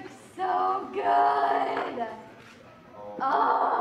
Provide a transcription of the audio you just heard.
looks so good. Oh,